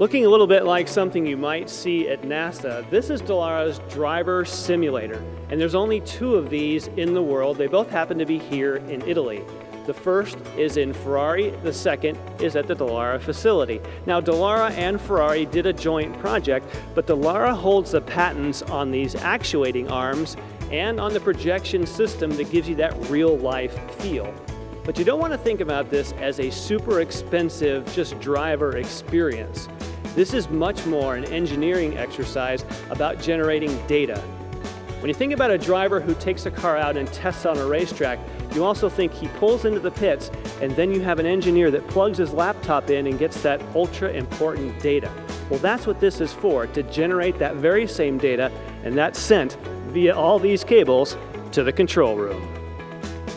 Looking a little bit like something you might see at NASA, this is Dallara's driver simulator. And there's only two of these in the world. They both happen to be here in Italy. The first is in Ferrari, the second is at the Dallara facility. Now Dallara and Ferrari did a joint project, but Dallara holds the patents on these actuating arms and on the projection system that gives you that real life feel. But you don't want to think about this as a super expensive just driver experience. This is much more an engineering exercise about generating data. When you think about a driver who takes a car out and tests on a racetrack, you also think he pulls into the pits and then you have an engineer that plugs his laptop in and gets that ultra important data. Well, that's what this is for, to generate that very same data and that's sent via all these cables to the control room.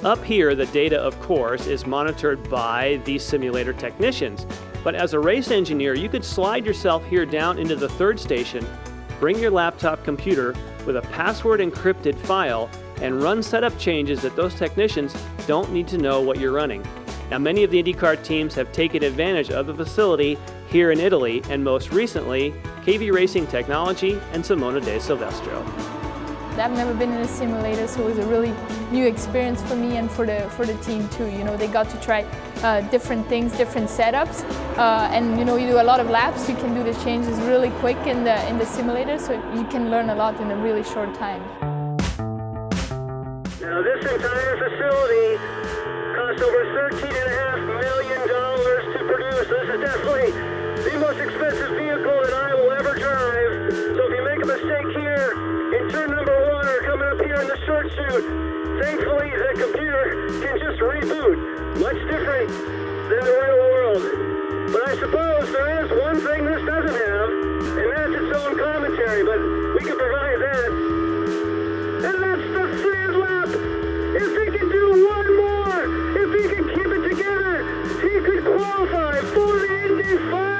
Up here, the data, of course, is monitored by the simulator technicians. But as a race engineer, you could slide yourself here down into the third station, bring your laptop computer with a password encrypted file, and run setup changes that those technicians don't need to know what you're running. Now, many of the IndyCar teams have taken advantage of the facility here in Italy, and most recently, KV Racing Technology and Simona de Silvestro. I've never been in a simulator, so it was a really new experience for me and for the for the team too. You know, they got to try uh, different things, different setups, uh, and you know, you do a lot of laps. You can do the changes really quick in the in the simulator, so you can learn a lot in a really short time. Now, this entire facility costs over thirteen and a half million dollars to produce. This is definitely the most expensive vehicle that I will ever drive. So if you make a mistake here in turn number computer in the short suit, Thankfully, the computer can just reboot. Much different than the real world. But I suppose there is one thing this doesn't have, and that's its own commentary, but we can provide that. And that's the Fed lap! If he can do one more, if he can keep it together, he could qualify for the Indy 500!